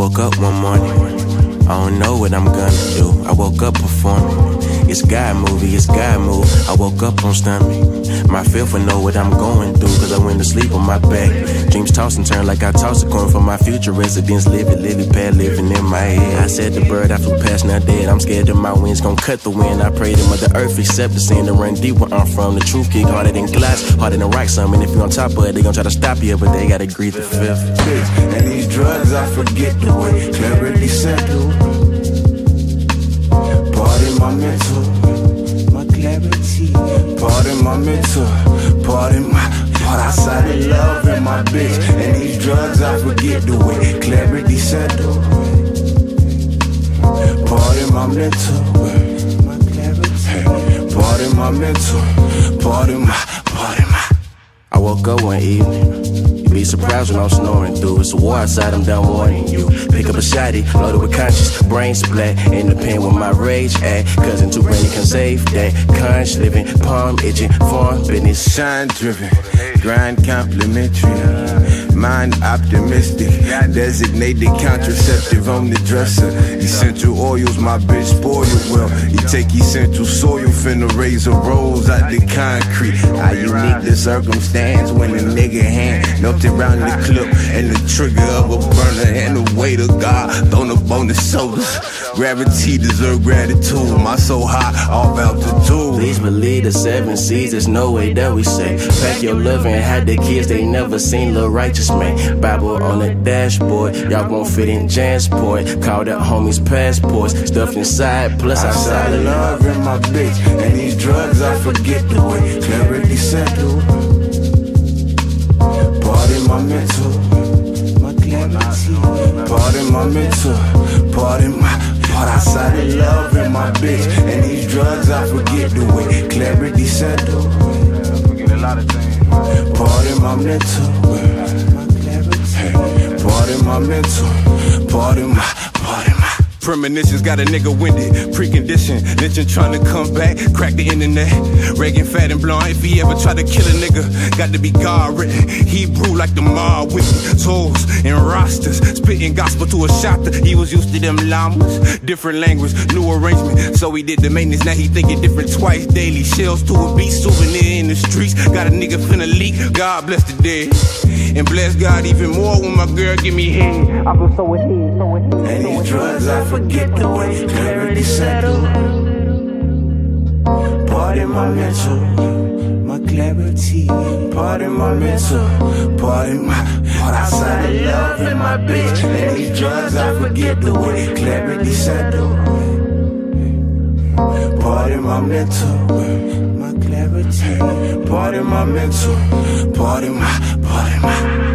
woke up one morning. I don't know what I'm gonna do. I woke up performing. It's God movie, it's God move. I woke up on stomach. My filth will know what I'm going through, cause I went to sleep on my back. Dreams toss and turn like I toss a coin for my future residents. Living lily pad living in my head. I said the bird I flew past, now dead. I'm scared that my wings gon' cut the wind. I pray to Mother Earth accept the sin to run deep where I'm from. The truth kick harder than glass, harder than rock something. If you on top of it, they gon' try to stop you, but they gotta greet the fifth. And these drugs, I forget the way clarity settle. My mental, my clarity. Pardon my mental, pardon my. Part outside of love and my bitch. And these drugs, I forget the way clarity settle. Pardon my mental, my clarity. Pardon my mental, pardon my, pardon my. I woke up one evening. Be surprised when I'm snoring through. It's a war outside, I'm done warning you. Pick up a shotty, loaded with conscious, brain splat. In the pen with my rage at. Cousin too brainy can save that. Conch living, palm itching, farm business. Shine driven, grind complimentary. Mind optimistic, designated contraceptive on the dresser. Essential oils, my bitch spoil well. You take essential soil, finna raise a rose out the concrete. How unique the circumstance when a nigga hand melted round the clip and the trigger of a burner and the weight of God thrown up on the shoulders. Gravity deserve gratitude. My soul high, off altitude. Please believe the seven seas, there's no way that we say. Pack your love and had the kids, they never seen the Righteous Man. Bible on the dashboard, y'all won't fit in Jansport. Call that homies passports, stuffed inside, plus outside Outside of love in my bitch And these drugs I forget the way clarity settle Part outside love and my bitch. And these drugs I forget the way. Clarity settle Forget a lot of things. Pardon my mental. Clarity Pardon my mental. Pardon my my Premonitions got a nigga winded, preconditioned. Lynching trying to come back, crack the internet. Reagan fat and blonde, if he ever try to kill a nigga, got to be God written. Hebrew like the mob with tools and rosters. Spitting gospel to a shopper, he was used to them llamas. Different language, new arrangement. So he did the maintenance, now he thinking different twice daily. Shells to a beat, souvenir in the streets. Got a nigga finna leak, God bless the dead. And bless God even more when my girl give me head. I feel so at ease, so ease. And these drugs, I forget the way clarity settle. Pardon my mental, my clarity. Pardon my mental, pardon my outside of love and my bitch. And these drugs, I forget the way clarity settle. Pardon my mental, my clarity. Pardon my mental, pardon my, pardon my.